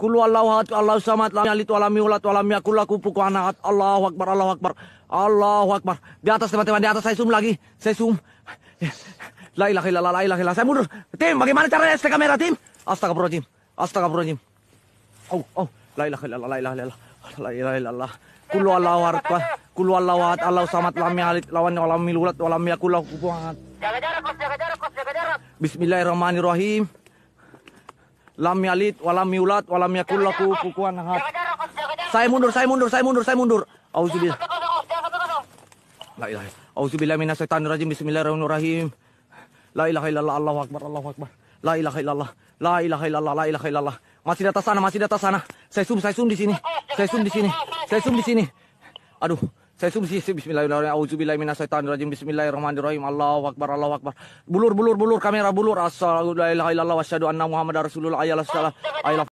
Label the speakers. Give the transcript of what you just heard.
Speaker 1: Kul wallahu ahad, Allahu samad, lam yalid walam yulad walam yakul lahu kufuwan ahad. Allahu akbar, Allahu akbar. Allahu akbar. Di atas teman-teman, di atas saya zoom lagi. Saya zoom. La ilaha illallah, la ilaha illallah. Saya mundur. Tim, bagaimana caranya ST kamera, tim? Astagfirullahaladzim. Astagfirullahaladzim. Oh, oh. La ilaha illallah, la ilaha illallah. La ilaha illallah. Kul wallahu ahad, kul wallahu ahad, Allahu samad, lam yalid lawan walam yulad walam yakul lahu kufuwan ahad.
Speaker 2: Jaga jarak. Jaga jarak. Jaga jarak.
Speaker 1: Bismillahirrahmanirrahim. Lam yalid walam yulad walam yakul lahu kufuwan ahad. Saya mundur, saya mundur, saya mundur, saya mundur. Auzubillah. La ilaha illallah. Auzubillah minasyaitonirrajim. Bismillahirrahmanirrahim. La ilaha illallah. Allahu akbar. Allahu akbar. La ilaha illallah. La ilaha illallah. La ilaha illallah. Masih di atas sana, masih di atas sana. Saya zoom, saya zoom di sini. Saya zoom di sini. Saya zoom di sini. Aduh, saya sini. Bismillahirrahmanirrahim. Auzubillah minasyaitonirrajim. Bismillahirrahmanirrahim. Allahu akbar. Allahu akbar. Bulur, bulur, bulur kamera bulur. Assalamualaikum warahmatullahi wabarakatuh. Wasyhadu anna Muhammadar Rasulullah. Ayalah salah. Ayalah